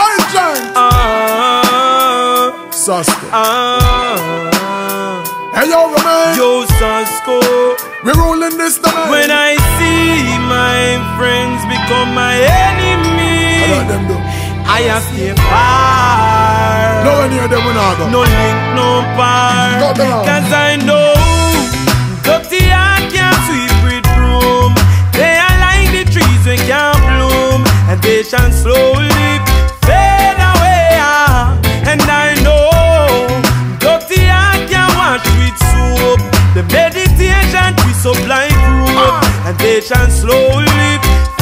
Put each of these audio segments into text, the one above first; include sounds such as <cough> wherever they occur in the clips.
Agent. Ah, Sasco. ah, Hey, yo, man. yo, Sasco. We're rolling this tonight. When I see my friends become my enemy, them do? I have stay far. No one near them we not go. No link, no bar. Cut them out. Cause I know shall slowly fade away. ah. And I know dirty heart can't wash with soap. The meditation we supply proof, and they shall slowly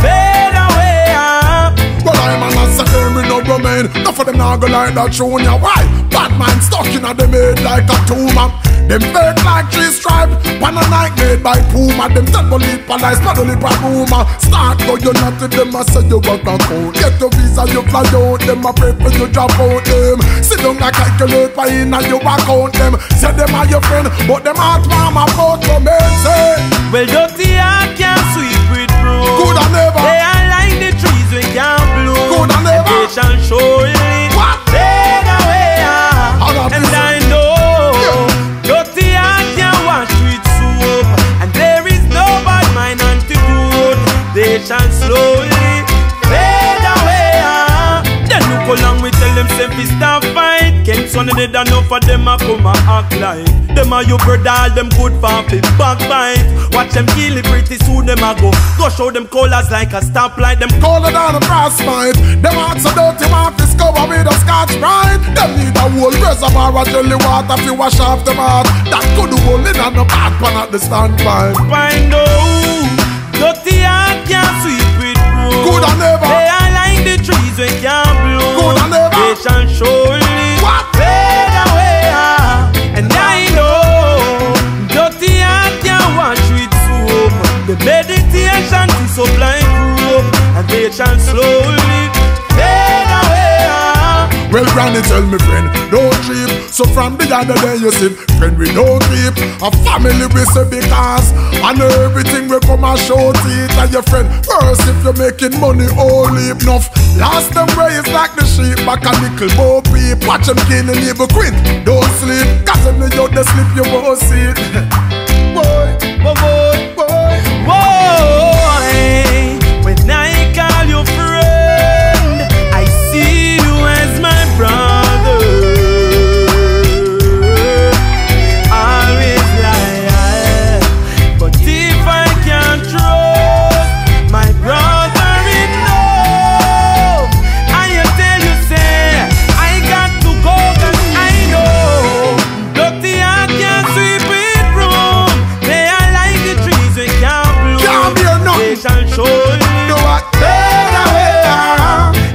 fade away. ah. Well, I'm an assassin, me no remain. Enough of them now go like that ya. Why? Bad man stuck in a head like a tumor. Them fake like three stripe. One a night made by Puma. Them tell believe police, not only by rumor. Start go you're not to them, I say you work on phone. Get your visa, you fly out. Them a pray for you drop out them. Sit down and calculate why in and you account them. Say them are your friend, but them heart warm about to men say. Well, dirty heart can't sweep Look along we tell them say fi stop fight. Can't son the enough for them a come a act like them a your brother, all them good for fi backbite. Watch them kill it pretty soon them a go. Go show them colors like a stoplight. Them Colder than a frostbite Them hearts so dirty, to cover with a Scotch-Brite Them need a whole reservoir of jelly water to wash off them heart That could hold in on the bad pan at the standpipe find out. Dirty heart can't sweep Well, granny tell me friend, don't trip. So from the other day you see Friend we don't creep A family we say because And everything we come and show teeth. And your friend First if you're making money only enough. Last them raised like the sheep Back a nickel more peep. Watch them killing evil queen Don't sleep Cause when you the sleep you won't see it <laughs> They shall surely Do what? fade away.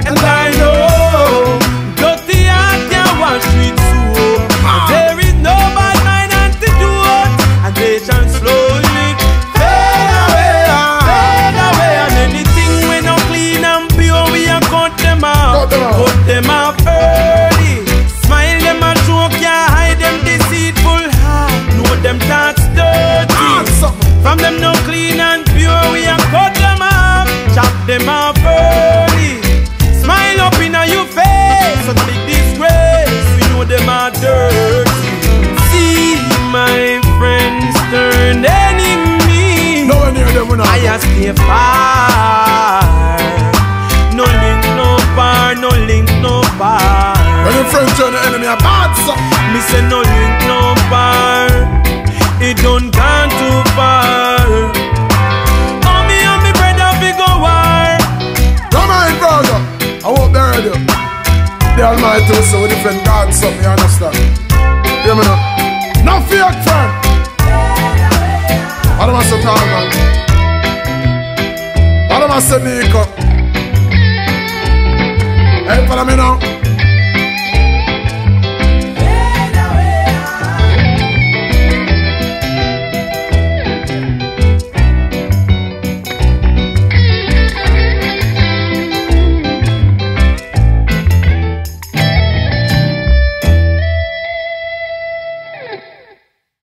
And I know dirty heart can't wash with soap. Ah. There is no bad mind antidote, and they shall slowly fade away, fade away. And anything we no clean and pure, we a cut them out, Cut them out. A stay far. No link, no bar, no link, no bar. When your friend turn the enemy a bad son Me say no link, no bar. It don't gone too far. Oh, me and me brother we go war. Come on, brother. I they heard you. The Almighty will say we defend God, so me understand. Hear me now. No fake friend. I say, tall man? What am I say, Nico? Hey, follow me now.